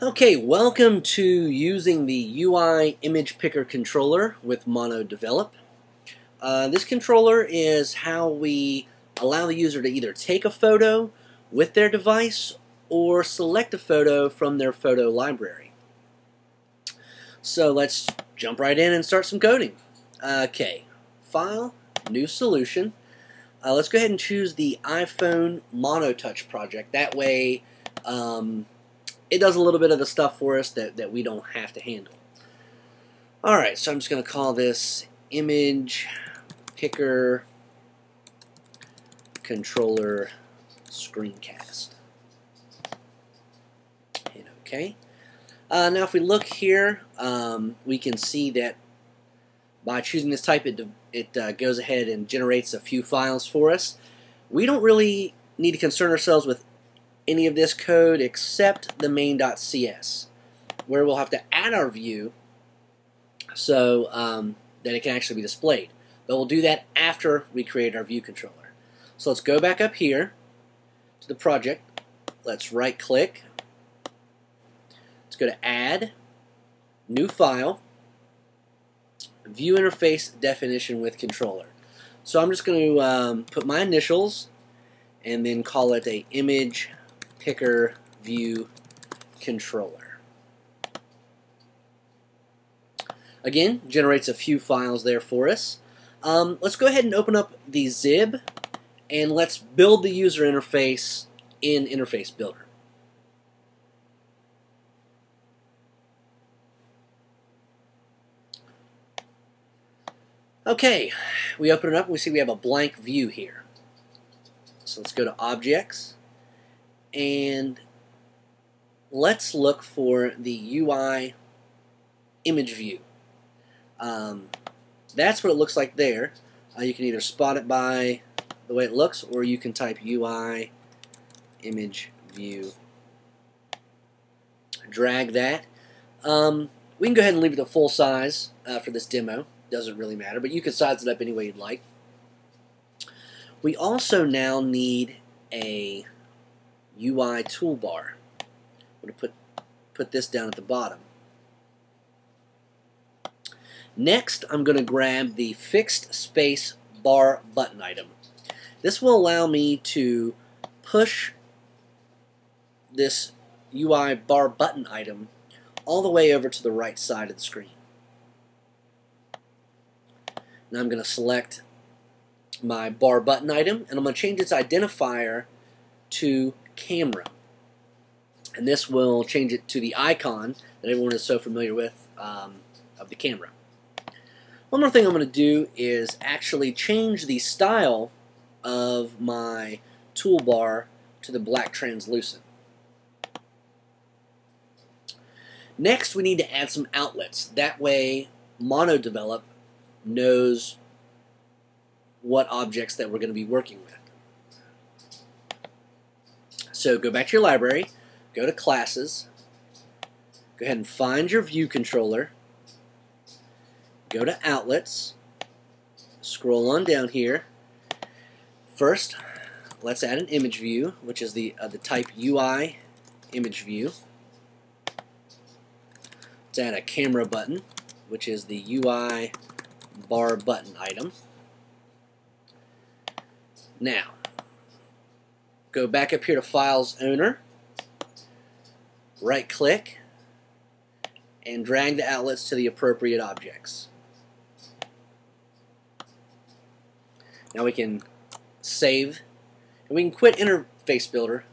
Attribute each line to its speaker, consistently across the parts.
Speaker 1: Okay, welcome to using the UI Image Picker controller with MonoDevelop. Uh, this controller is how we allow the user to either take a photo with their device or select a photo from their photo library. So let's jump right in and start some coding. Okay, File, New Solution. Uh, let's go ahead and choose the iPhone MonoTouch project. That way, um, it does a little bit of the stuff for us that, that we don't have to handle. Alright, so I'm just going to call this image picker controller screencast. Hit OK. Uh, now if we look here, um, we can see that by choosing this type, it, it uh, goes ahead and generates a few files for us. We don't really need to concern ourselves with any of this code except the main.cs, where we'll have to add our view so um, that it can actually be displayed. But we'll do that after we create our view controller. So let's go back up here to the project. Let's right click. Let's go to Add, New File, View Interface Definition with Controller. So I'm just going to um, put my initials and then call it a image picker view controller. Again, generates a few files there for us. Um, let's go ahead and open up the Xib and let's build the user interface in Interface Builder. Okay, we open it up and we see we have a blank view here. So let's go to Objects, and let's look for the UI image view. Um, that's what it looks like there. Uh, you can either spot it by the way it looks, or you can type UI image view. Drag that. Um, we can go ahead and leave it at full size uh, for this demo. Doesn't really matter, but you can size it up any way you'd like. We also now need a UI toolbar. I'm going to put, put this down at the bottom. Next, I'm going to grab the fixed space bar button item. This will allow me to push this UI bar button item all the way over to the right side of the screen. Now I'm going to select my bar button item and I'm going to change its identifier to camera. And this will change it to the icon that everyone is so familiar with um, of the camera. One more thing I'm going to do is actually change the style of my toolbar to the black translucent. Next, we need to add some outlets. That way, MonoDevelop knows what objects that we're going to be working with. So go back to your library, go to classes, go ahead and find your view controller, go to outlets, scroll on down here. First, let's add an image view, which is the, uh, the type UI image view. Let's add a camera button, which is the UI bar button item. Now, Go back up here to Files Owner, right click, and drag the outlets to the appropriate objects. Now we can save, and we can quit Interface Builder.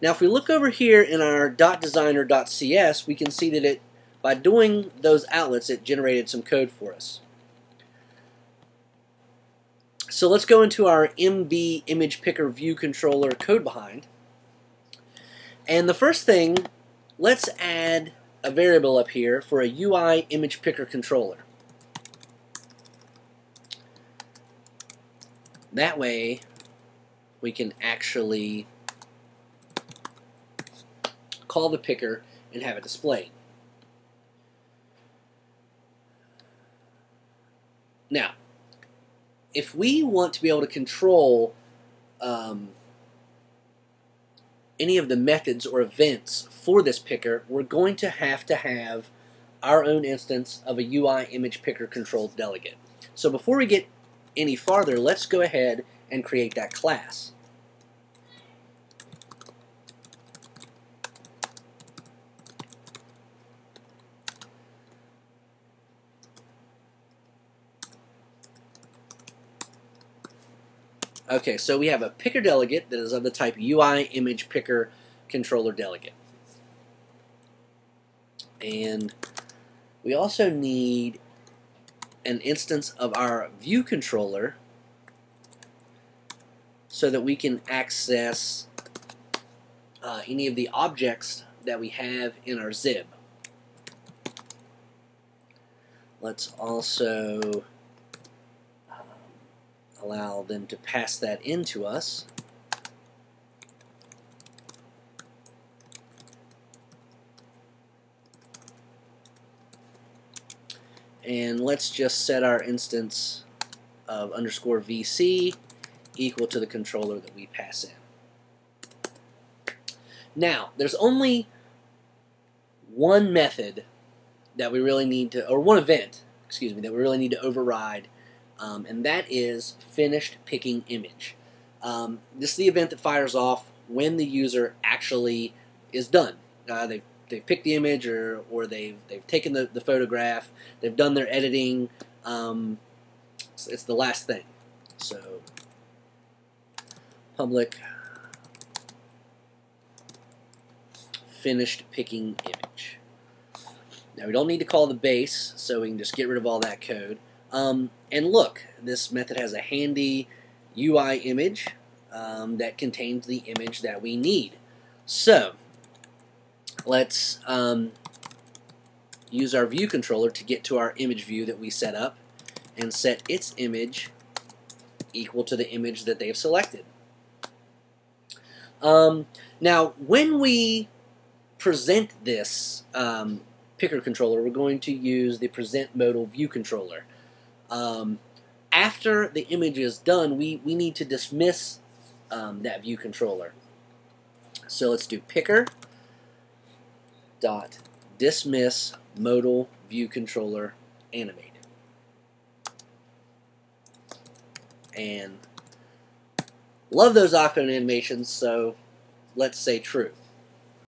Speaker 1: Now if we look over here in our .designer.cs, we can see that it, by doing those outlets, it generated some code for us. So let's go into our MB image picker view controller code behind. And the first thing, let's add a variable up here for a UI image picker controller. That way, we can actually call the picker and have it displayed. Now, if we want to be able to control um, any of the methods or events for this picker, we're going to have to have our own instance of a UI image picker controlled delegate. So before we get any farther, let's go ahead and create that class. Okay, so we have a picker delegate that is of the type UI image picker controller delegate. And we also need an instance of our view controller so that we can access uh, any of the objects that we have in our Xib. Let's also allow them to pass that into us. And let's just set our instance of underscore VC equal to the controller that we pass in. Now, there's only one method that we really need to, or one event, excuse me, that we really need to override um, and that is finished picking image. Um, this is the event that fires off when the user actually is done. Uh, they've, they've picked the image or, or they've, they've taken the, the photograph, they've done their editing. Um, it's, it's the last thing. So, public finished picking image. Now we don't need to call the base, so we can just get rid of all that code. Um, and look, this method has a handy UI image um, that contains the image that we need. So, let's um, use our view controller to get to our image view that we set up and set its image equal to the image that they've selected. Um, now, when we present this um, picker controller, we're going to use the present modal view controller. Um, after the image is done, we, we need to dismiss um, that view controller. So let's do picker dot dismiss modal view controller animated. And love those iPhone animations, so let's say true.